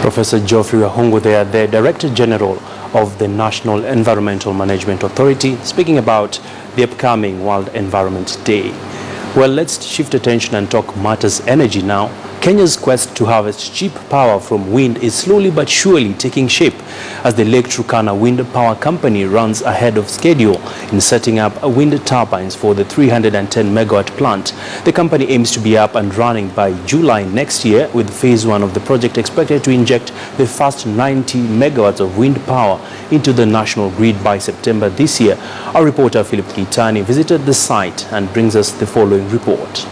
Professor Geoffrey Wahungu there, the Director General of the National Environmental Management Authority, speaking about the upcoming World Environment Day. Well, let's shift attention and talk matters energy now. Kenya's quest to harvest cheap power from wind is slowly but surely taking shape as the Lake Turkana Wind Power Company runs ahead of schedule in setting up wind turbines for the 310 megawatt plant. The company aims to be up and running by July next year with phase one of the project expected to inject the first 90 megawatts of wind power into the national grid by September this year. Our reporter Philip Keitany visited the site and brings us the following report.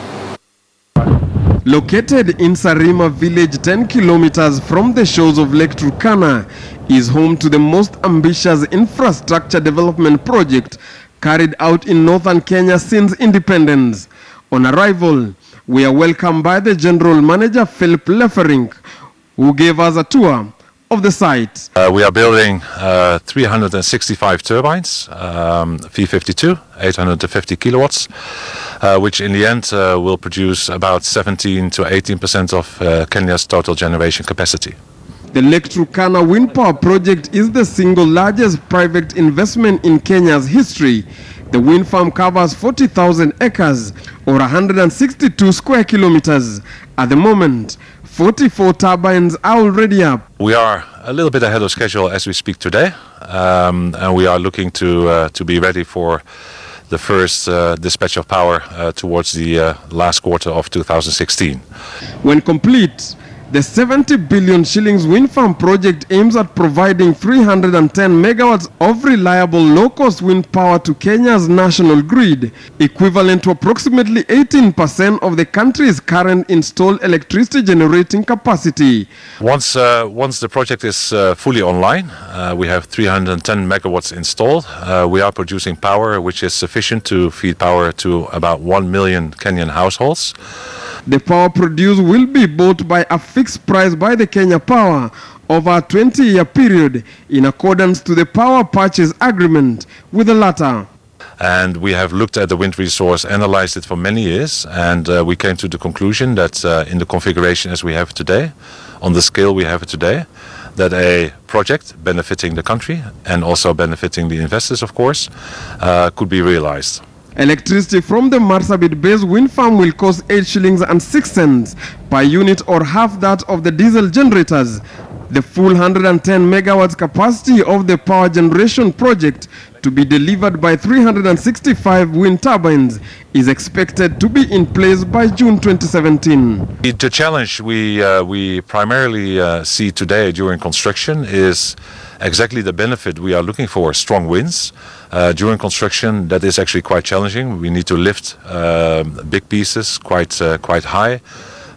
Located in Sarima village 10 kilometers from the shores of Lake Turkana is home to the most ambitious infrastructure development project carried out in northern Kenya since independence. On arrival, we are welcomed by the general manager Philip Lefferink, who gave us a tour of the site. Uh, we are building uh, 365 turbines, um, V52, 850 kilowatts, uh, which in the end uh, will produce about 17 to 18 percent of uh, Kenya's total generation capacity. The Lake Turkana wind power project is the single largest private investment in Kenya's history. The wind farm covers 40,000 acres or 162 square kilometers. At the moment, 44 turbines are already up. We are a little bit ahead of schedule as we speak today, um, and we are looking to uh, to be ready for the first uh, dispatch of power uh, towards the uh, last quarter of 2016. When complete, the 70 billion shillings wind farm project aims at providing 310 megawatts of reliable low-cost wind power to Kenya's national grid, equivalent to approximately 18% of the country's current installed electricity generating capacity. Once uh, once the project is uh, fully online, uh, we have 310 megawatts installed. Uh, we are producing power which is sufficient to feed power to about 1 million Kenyan households. The power produced will be bought by a fixed price by the Kenya Power over a 20-year period in accordance to the power purchase agreement with the latter. And we have looked at the wind resource, analyzed it for many years, and uh, we came to the conclusion that uh, in the configuration as we have it today, on the scale we have it today, that a project benefiting the country and also benefiting the investors, of course, uh, could be realized. Electricity from the Marsabit-based wind farm will cost 8 shillings and 6 cents per unit or half that of the diesel generators. The full 110 megawatts capacity of the power generation project to be delivered by 365 wind turbines is expected to be in place by June 2017. The challenge we, uh, we primarily uh, see today during construction is exactly the benefit we are looking for, strong winds. Uh, during construction, that is actually quite challenging. We need to lift uh, big pieces quite, uh, quite high.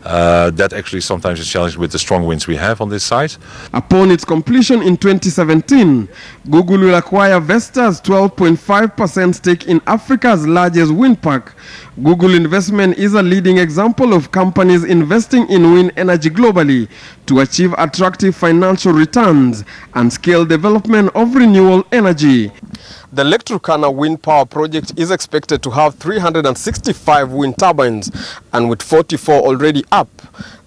Uh, that actually sometimes is challenged with the strong winds we have on this site. Upon its completion in 2017, Google will acquire Vestas 12.5% stake in Africa's largest wind park. Google investment is a leading example of companies investing in wind energy globally to achieve attractive financial returns and scale development of renewable energy. The Lake Turkana wind power project is expected to have 365 wind turbines and with 44 already up,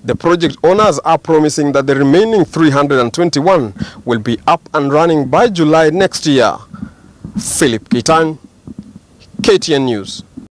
the project owners are promising that the remaining 321 will be up and running by July next year. Philip Keitany, KTN News.